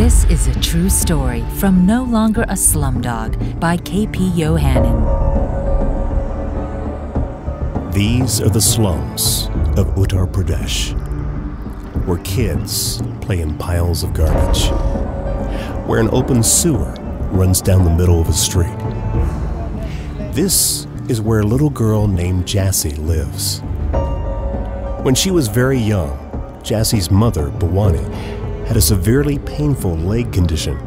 This is a true story from No Longer a Slumdog by K.P. Yohannan. These are the slums of Uttar Pradesh, where kids play in piles of garbage, where an open sewer runs down the middle of a street. This is where a little girl named Jassi lives. When she was very young, Jassi's mother, Bhawani, had a severely painful leg condition.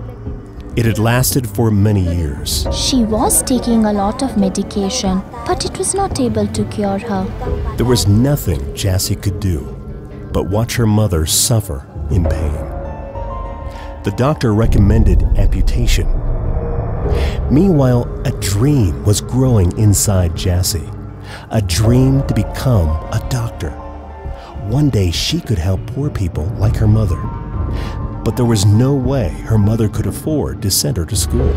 It had lasted for many years. She was taking a lot of medication, but it was not able to cure her. There was nothing Jassi could do but watch her mother suffer in pain. The doctor recommended amputation. Meanwhile, a dream was growing inside Jassi. A dream to become a doctor. One day she could help poor people like her mother. But there was no way her mother could afford to send her to school.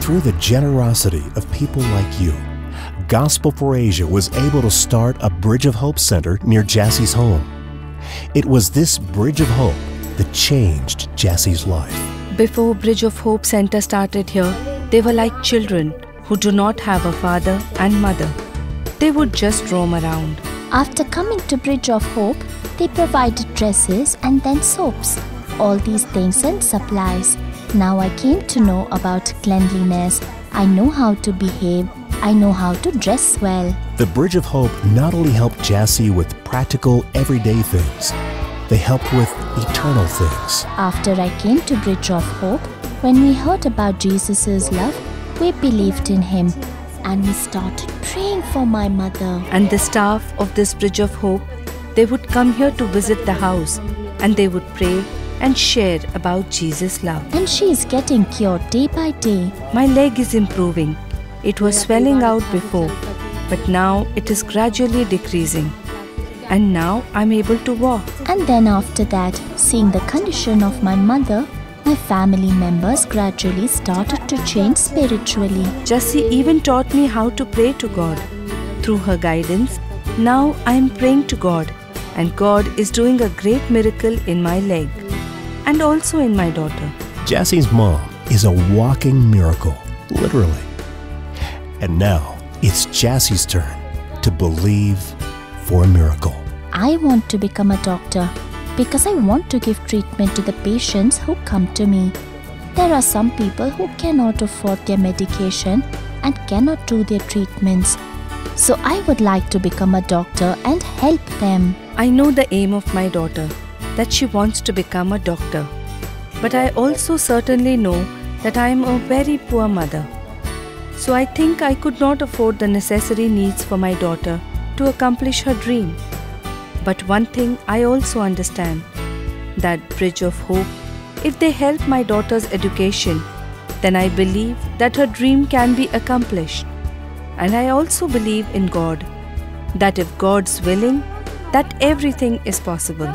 Through the generosity of people like you, Gospel for Asia was able to start a Bridge of Hope Center near Jassi's home. It was this Bridge of Hope that changed Jassi's life. Before Bridge of Hope Center started here, they were like children who do not have a father and mother. They would just roam around. After coming to Bridge of Hope, they provided dresses and then soaps. All these things and supplies. Now I came to know about cleanliness. I know how to behave. I know how to dress well. The Bridge of Hope not only helped Jassi with practical, everyday things, they helped with eternal things. After I came to Bridge of Hope, when we heard about Jesus' love, we believed in him and we started praying for my mother. And the staff of this Bridge of Hope, they would come here to visit the house and they would pray and share about Jesus' love. And she is getting cured day by day. My leg is improving. It was swelling out before, but now it is gradually decreasing. And now I'm able to walk. And then after that, seeing the condition of my mother, my family members gradually started to change spiritually. Jessie even taught me how to pray to God. Through her guidance, now I am praying to God, and God is doing a great miracle in my leg and also in my daughter. Jassi's mom is a walking miracle, literally. And now it's Jassi's turn to believe for a miracle. I want to become a doctor because I want to give treatment to the patients who come to me. There are some people who cannot afford their medication and cannot do their treatments. So I would like to become a doctor and help them. I know the aim of my daughter that she wants to become a doctor. But I also certainly know that I am a very poor mother. So I think I could not afford the necessary needs for my daughter to accomplish her dream. But one thing I also understand that Bridge of Hope, if they help my daughter's education, then I believe that her dream can be accomplished. And I also believe in God, that if God's willing, that everything is possible.